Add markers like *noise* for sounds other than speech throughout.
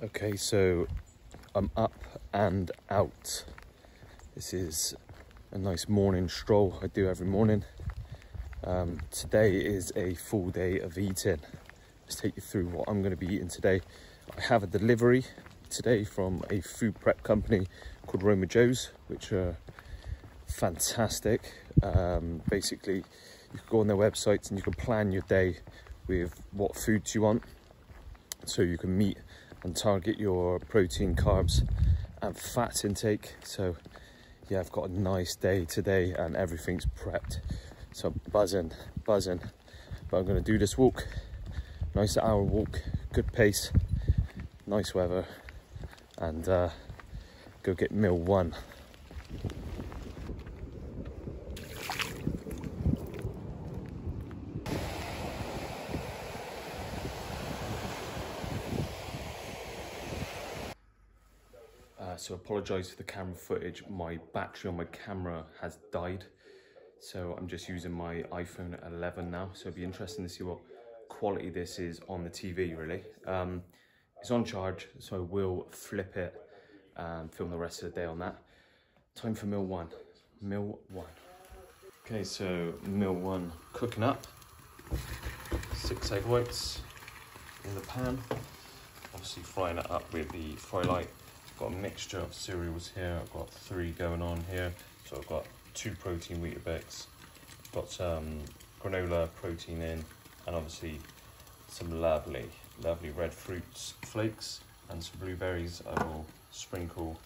Okay, so I'm up and out. This is a nice morning stroll I do every morning. Um, today is a full day of eating. Let's take you through what I'm going to be eating today. I have a delivery today from a food prep company called Roma Joe's, which are fantastic. Um, basically, you can go on their websites and you can plan your day with what foods you want. So you can meet and target your protein, carbs, and fat intake. So, yeah, I've got a nice day today and everything's prepped. So, buzzing, buzzing. But I'm going to do this walk. Nice hour walk, good pace, nice weather, and uh, go get meal one. Uh, so apologise for the camera footage. My battery on my camera has died. So I'm just using my iPhone 11 now. So it'll be interesting to see what quality this is on the TV really. Um, it's on charge, so I will flip it and film the rest of the day on that. Time for meal one. Meal one. Okay, so meal one cooking up. Six egg whites in the pan. Obviously frying it up with the fry light got a mixture of cereals here. I've got three going on here. So I've got two protein Weetabix, got granola protein in, and obviously some lovely, lovely red fruits flakes and some blueberries. I will sprinkle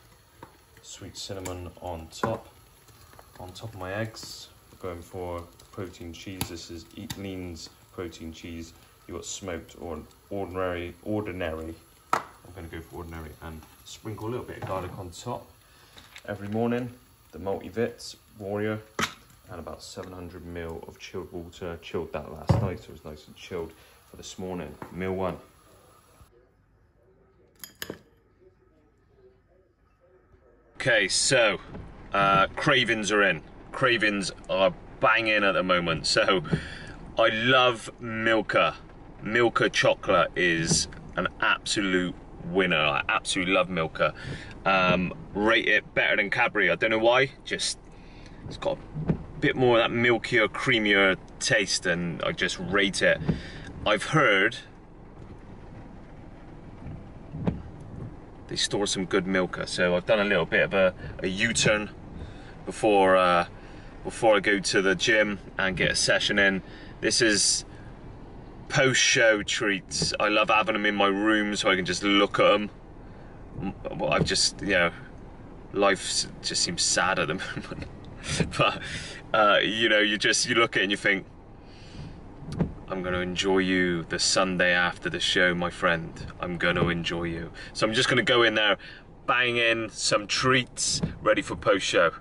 sweet cinnamon on top. On top of my eggs, going for protein cheese. This is Eat Lean's protein cheese. You got smoked or ordinary, ordinary I'm going to go for ordinary and sprinkle a little bit of garlic on top. Every morning, the Multivits Warrior and about 700 ml of chilled water. Chilled that last night, so it was nice and chilled for this morning. Meal one. Okay, so uh, cravings are in. Cravings are banging at the moment. So I love Milka. Milka chocolate is an absolute winner. I absolutely love Milka. Um, rate it better than Cadbury. I don't know why. Just it's got a bit more of that milkier, creamier taste, and I just rate it. I've heard they store some good Milka, so I've done a little bit of a, a U-turn before uh, before I go to the gym and get a session in. This is post-show treats. I love having them in my room so I can just look at them. Well, I've just, you know, life just seems sad at the *laughs* moment. but, uh, you know, you just, you look at it and you think, I'm going to enjoy you the Sunday after the show, my friend. I'm going to enjoy you. So I'm just going to go in there, bang in some treats, ready for post-show.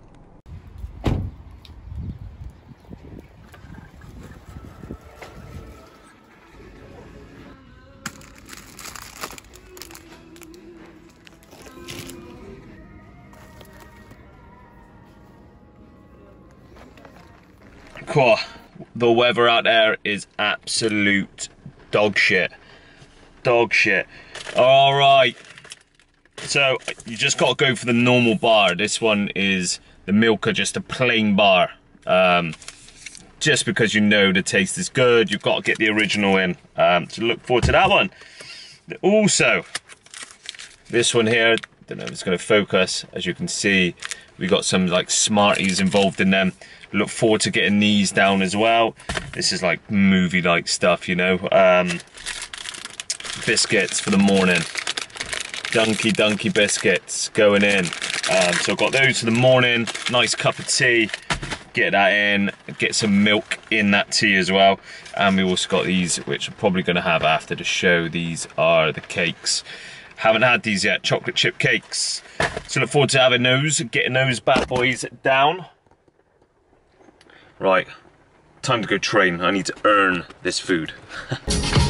Cool. The weather out there is absolute dog shit. Dog shit. All right. So you just got to go for the normal bar. This one is the Milka, just a plain bar. Um, just because you know the taste is good, you've got to get the original in. Um, so look forward to that one. Also, this one here, I don't know if it's going to focus. As you can see, we got some like Smarties involved in them. Look forward to getting these down as well. This is like movie-like stuff, you know. Um, biscuits for the morning. Dunky Dunky biscuits going in. Um, so I've got those for the morning. Nice cup of tea. Get that in. Get some milk in that tea as well. And we also got these, which I'm probably going to have after the show. These are the cakes. Haven't had these yet, chocolate chip cakes. So look forward to having those, getting those bad boys down. Right, time to go train. I need to earn this food. *laughs*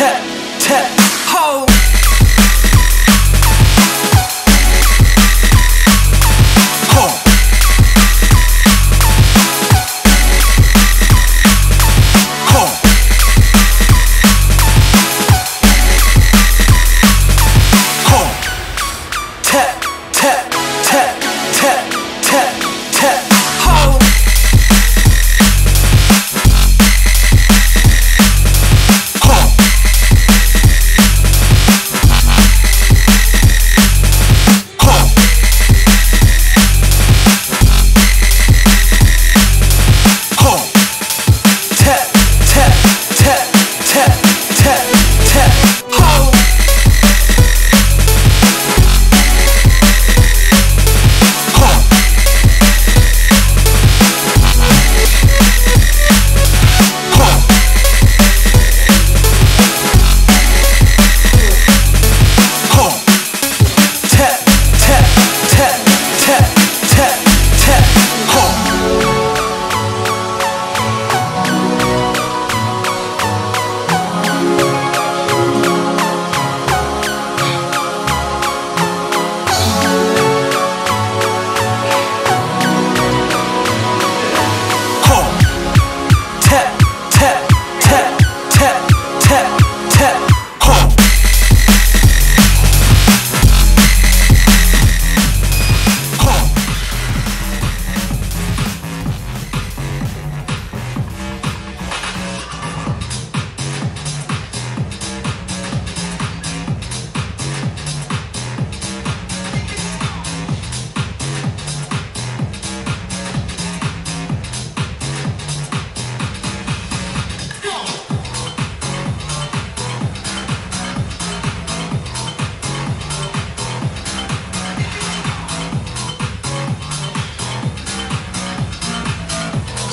셋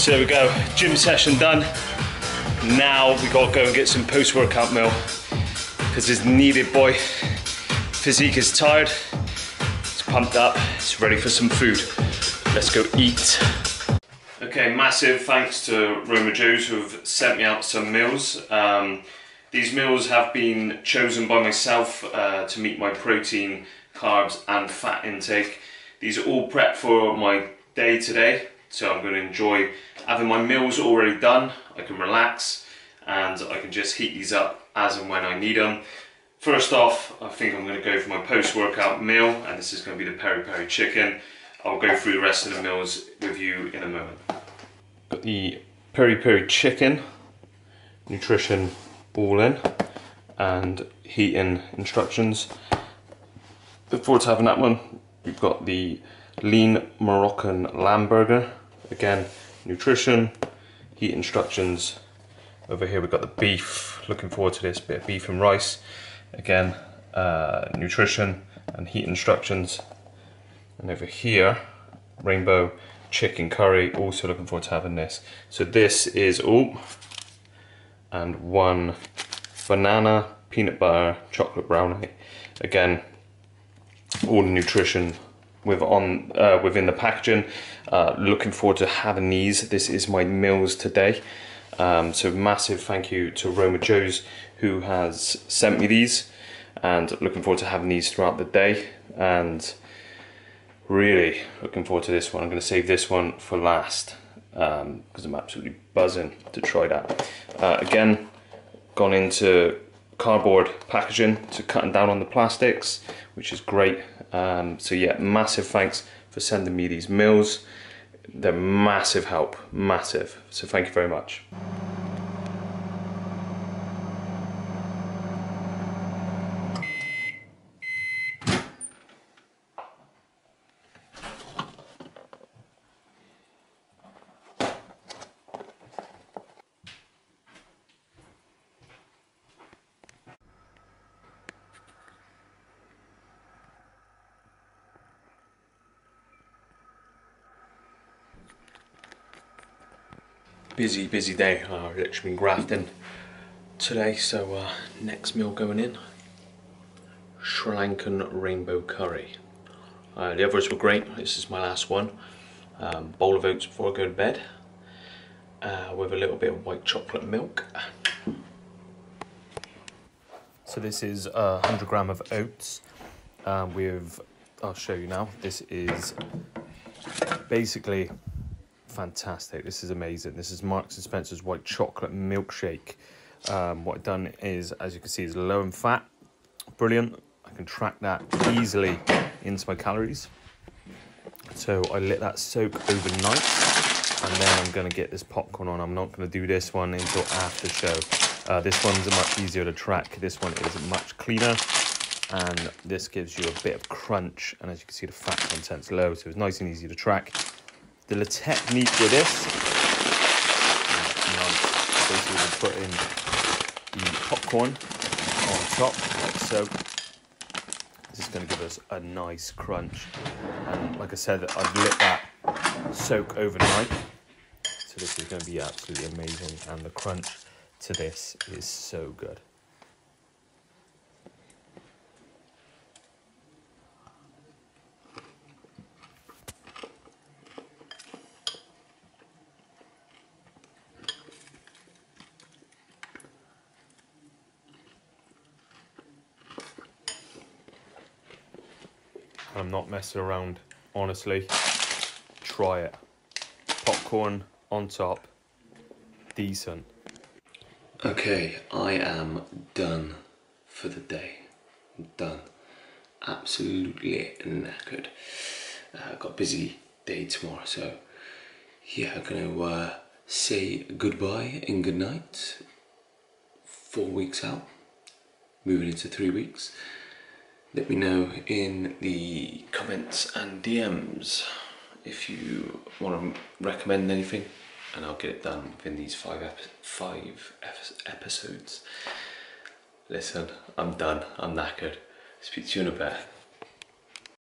So there we go, gym session done. Now we gotta go and get some post-workout meal because it's needed, boy. Physique is tired, it's pumped up, it's ready for some food. Let's go eat. Okay, massive thanks to Roma Joe's who have sent me out some meals. Um, these meals have been chosen by myself uh, to meet my protein, carbs, and fat intake. These are all prepped for my day today, so I'm going to enjoy having my meals already done. I can relax and I can just heat these up as and when I need them. First off, I think I'm going to go for my post-workout meal, and this is going to be the peri peri chicken. I'll go through the rest of the meals with you in a moment. Got the peri peri chicken, nutrition all in, and heating instructions. Before to having that one, we've got the lean Moroccan lamb burger. Again, nutrition, heat instructions. Over here we've got the beef. Looking forward to this bit of beef and rice. Again, uh, nutrition and heat instructions. And over here, rainbow chicken curry. Also looking forward to having this. So this is all, and one banana peanut butter chocolate brownie. Again, all the nutrition with on uh, within the packaging. Uh, looking forward to having these. This is my meals today. Um, so massive thank you to Roma Joe's who has sent me these and looking forward to having these throughout the day and really looking forward to this one. I'm going to save this one for last because um, I'm absolutely buzzing to try that. Uh, again, gone into cardboard packaging to cutting down on the plastics, which is great. Um, so yeah, massive thanks for sending me these meals. They're massive help, massive. So thank you very much. Busy, busy day. Uh, I've literally been grafting today, so uh, next meal going in Sri Lankan rainbow curry. Uh, the others were great. This is my last one. Um, bowl of oats before I go to bed, uh, with a little bit of white chocolate milk. So this is uh, 100 gram of oats um, with. I'll show you now. This is basically fantastic. This is amazing. This is Marks and Spencer's white chocolate milkshake. Um, what I've done is, as you can see, is low in fat. Brilliant. I can track that easily into my calories. So I let that soak overnight, and then I'm going to get this popcorn on. I'm not going to do this one until after show. Uh, this one's a much easier to track. This one is much cleaner, and this gives you a bit of crunch. And as you can see, the fat content's low, so it's nice and easy to track. The technique with this, nice. Basically, we put in the popcorn on top, like so. This is going to give us a nice crunch. And like I said, I've let that soak overnight. So this is going to be absolutely amazing. And the crunch to this is so good. Not messing around, honestly. Try it. Popcorn on top. Decent. Okay, I am done for the day. I'm done. Absolutely knackered. Uh, got busy day tomorrow, so yeah, I'm gonna uh, say goodbye and good night. Four weeks out, moving into three weeks. Let me know in the comments and DMs if you want to recommend anything, and I'll get it done within these five five ep- episodes. Listen, I'm done. I'm knackered. Speak to you in a bit.